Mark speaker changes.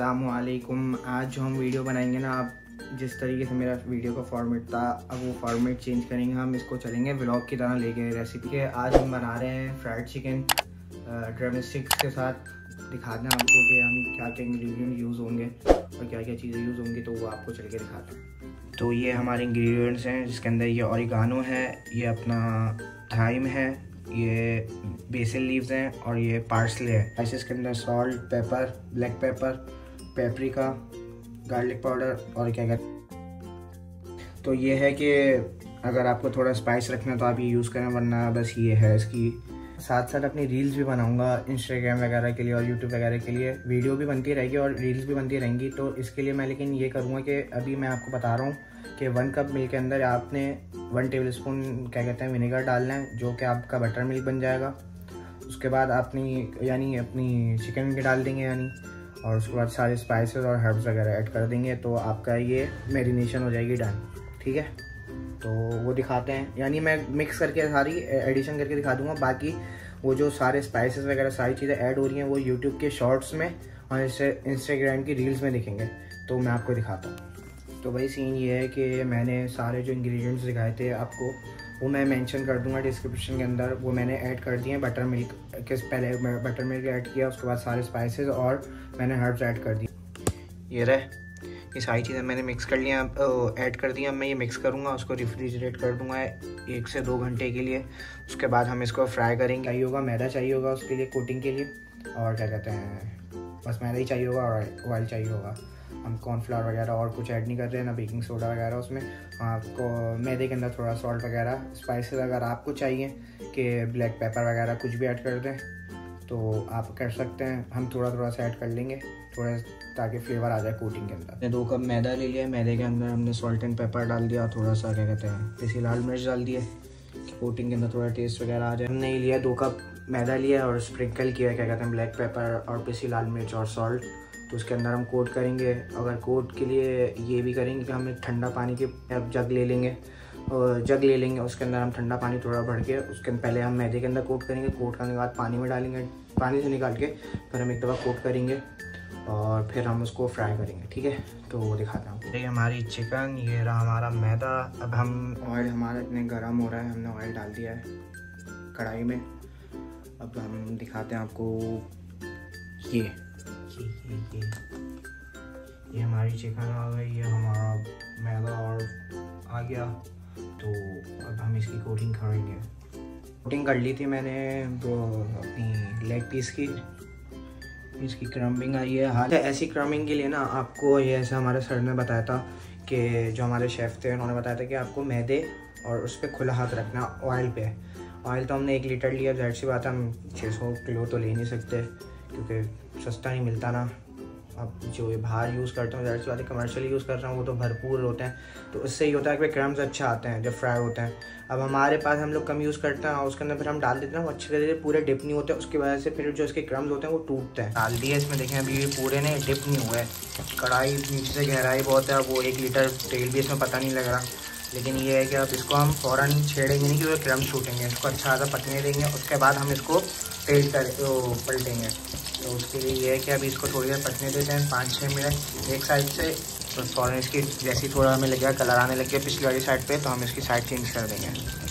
Speaker 1: जो हम वीडियो बनाएँगे ना, आप जिस तरीके से मेरा वीडियो का फॉर्मेट था, अब वो फॉर्मेट चेंज करेंगे। हम इसको चलेंगे व्लॉग की तरह लेके रेसिपी के। आज हम बना रहे हैं फ्राइड चिकन ड्रम स्टिक्स के साथ। दिखाते हैं आपको कि हम क्या क्या इंग्रेडिएंट यूज़ होंगे और क्या क्या चीज़ें यूज़ होंगी तो वो आपको चल के दिखाते हैं। तो ये हमारे इंग्रेडिएंट्स हैं, जिसके अंदर ये औरिगानो है, ये अपना थाइम है, ये बेसिल लीव्स हैं और ये पार्सले है। स्पाइसेस के अंदर salt pepper black pepper paprika garlic powder और क्या कहते तो ये है कि अगर आपको थोड़ा स्पाइस रखना तो आप ये यूज़ करें, वरना बस ये है इसकी। साथ साथ अपनी रील्स भी बनाऊँगा इंस्टाग्राम वगैरह के लिए और यूट्यूब वगैरह के लिए। वीडियो भी बनती रहेगी और रील्स भी बनती रहेंगी। तो इसके लिए मैं लेकिन ये करूँगा कि अभी मैं आपको बता रहा हूँ कि वन कप मिल्क के अंदर आपने वन टेबल स्पून क्या कहते हैं विनेगर डालना है, जो कि आपका बटर मिल्क बन जाएगा। उसके बाद अपनी, यानी अपनी चिकन के डाल देंगे, यानी। और उसके बाद सारे स्पाइसेस और हर्ब्स वगैरह ऐड कर देंगे तो आपका ये मेरीनेशन हो जाएगी डन ठीक है? तो वो दिखाते हैं। यानी मैं मिक्स करके सारी एडिशन करके दिखा दूँगा, बाकी वो जो सारे स्पाइसेस वगैरह सारी चीज़ें ऐड हो रही हैं, वो यूट्यूब के शॉर्ट्स में और इंस्टाग्राम की रील्स में दिखेंगे तो मैं आपको दिखाता हूँ। तो भाई सीन ये है कि मैंने सारे जो इंग्रेडिएंट्स दिखाए थे आपको, वो मैं मेंशन कर दूँगा डिस्क्रिप्शन के अंदर। वो मैंने ऐड कर दिए बटर मिल्क के पहले बटर मिल्क ऐड किया, उसके बाद सारे स्पाइसेस और मैंने हर्ब्स ऐड कर दिए। ये रहे। ये सारी चीज़ें मैंने मिक्स कर लिया ऐड कर दिया मैं ये मिक्स करूँगा, उसको रिफ्रिजरेट कर दूँगा एक से दो घंटे के लिए। उसके बाद हम इसको फ्राई करेंगे। चाहिए होगा मैदा, चाहिए होगा उसके लिए कोटिंग के लिए। और क्या कहते हैं, बस मैदा ही चाहिए होगा और ऑयल चाहिए होगा। हम कॉर्नफ्लावर वगैरह और कुछ ऐड नहीं कर रहे हैं ना बेकिंग सोडा वगैरह उसमें। आपको मैदे के अंदर थोड़ा सॉल्ट वगैरह स्पाइसेस अगर आपको चाहिए कि ब्लैक पेपर वगैरह कुछ भी ऐड कर दें तो आप कर सकते हैं। हम थोड़ा थोड़ा सा ऐड कर लेंगे, थोड़ा ताकि फ्लेवर आ जाए कोटिंग के अंदर। दो कप मैदा ले लिया, मैदे के अंदर हमने सॉल्ट एंड पेपर डाल दिया, थोड़ा सा क्या कहते हैं पिसी लाल मिर्च डाल दिए कोटिंग के अंदर थोड़ा टेस्ट वगैरह आ जाए। हमने लिया दो कप मैदा लिया और स्प्रिंकल किया क्या कहते हैं ब्लैक पेपर और पिसी लाल मिर्च और सॉल्ट तो उसके अंदर हम कोट करेंगे। अगर कोट के लिए ये भी करेंगे कि हम ठंडा पानी के जग ले लेंगे और जग ले लेंगे उसके अंदर हम ठंडा पानी थोड़ा भर के उसके पहले हम मैदे के अंदर कोट करेंगे। कोट करने के बाद पानी में डालेंगे पानी से निकाल के फिर हम एक दफ़ा कोट करेंगे और फिर हम उसको फ्राई करेंगे ठीक है? तो वो दिखाता हूँ। ये हमारी चिकन ये रहा हमारा मैदा। अब हम ऑयल हमारा इतने गर्म हो रहा है हमने ऑयल डाल दिया है कढ़ाई में। अब हम दिखाते हैं आपको ये। ये ये ये। ये हमारी चिकन आ गई ये हमारा मैदा और आ गया। तो अब हम इसकी कोटिंग करेंगे। कोटिंग कर ली थी मैंने वो अपनी लेग पीस की। इसकी क्रम्बिंग आई है। हाल ऐसी क्रम्बिंग के लिए ना आपको ये ऐसा हमारे सर ने बताया था कि जो हमारे शेफ़ थे उन्होंने बताया था कि आपको मैदे और उस पर खुला हाथ रखना ऑयल पे। ऑयल तो हमने एक लीटर लिया, ज़ाहिर सी बात है, हम 600 किलो तो ले नहीं सकते, क्योंकि सस्ता नहीं मिलता ना। अब जो ये बाहर यूज़ करता हूँ ज़्यादा सी बात है कमर्शियल यूज़ कर रहा हूँ, वो तो भरपूर होते हैं। तो इससे ये होता है कि क्रम्स अच्छे आते हैं, जब फ्राई होते हैं। अब हमारे पास हम लोग कम यूज़ करते हैं, उसके अंदर फिर हम डाल देते हैं, वो अच्छे तरीके से पूरे डिप नहीं होते, उसकी वजह से फिर जो इसके क्रम्स होते हैं, वो टूटते हैं। डाल दिए, इसमें देखें, अभी पूरे ने डिप नहीं हुए कढ़ाई, नीचे से गहराई बहुत है वो एक लीटर तेल भी इसमें पता नहीं लग रहा। लेकिन ये है कि अब इसको हम फ़ौरन छेड़ेंगे, नहीं कि क्रम छूटेंगे, इसको अच्छा खासा पकने देंगे, उसके बाद हम इसको तेल कर तो पलटेंगे। तो उसके लिए ये है कि अभी इसको थोड़ी देर पकने देते हैं, पाँच छः मिनट, एक साइड से तो फ़ौरन इसकी, जैसी थोड़ा हमें लग गया, कलर आने लग गया पिछली वाली साइड पर तो हम इसकी साइड चेंज कर देंगे।